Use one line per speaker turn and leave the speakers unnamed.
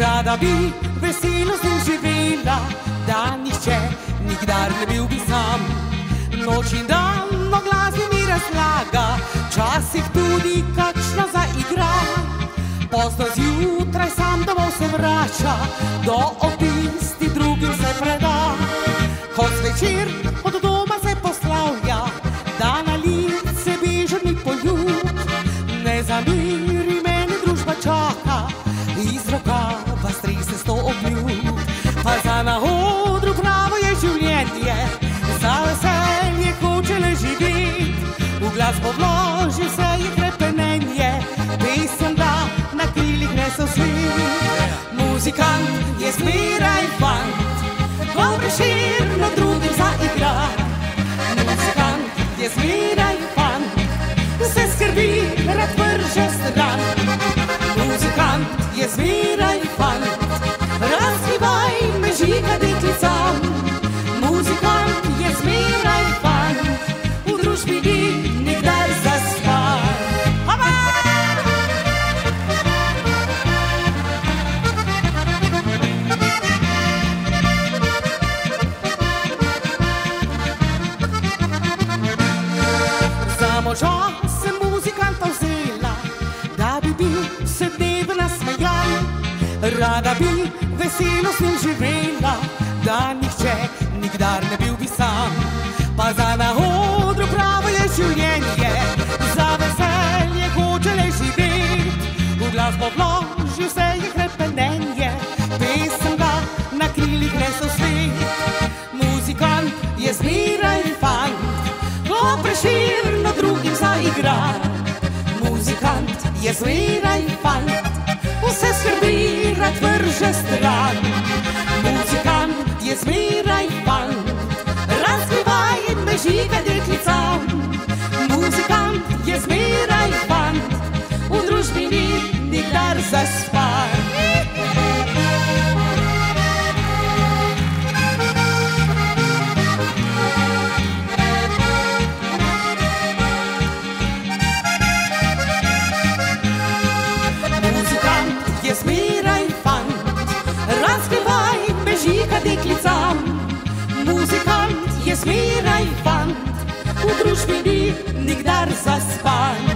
Rada bi veselo z njim živela, da nihče nikdar ne bil bi sam. Noč in dan no glas mi razlaga, včasih tudi kakšno zaigra. Pozno zjutraj sam domov se vrača, do obisti drugim se preda. Ko zvečer od doma v glas podloži se je krepenenje, pesem da na krilih nese svet. Muzikant je zmeraj fant, dobro šir na drugim zaigra. Muzikant je zmeraj fant, vse skrbi rad vrže stran. Moža sem muzikanta vzela, da bi bil vse dneve nasmejan. Rada bi veselo s njim živela, da nihče nikdar ne bil bi sam. Pa za na odru pravo je življenje, za veselje hoče le živeti. V glasbo vloži vse je krepenenje, Muzikant je zmeraj Muzikant je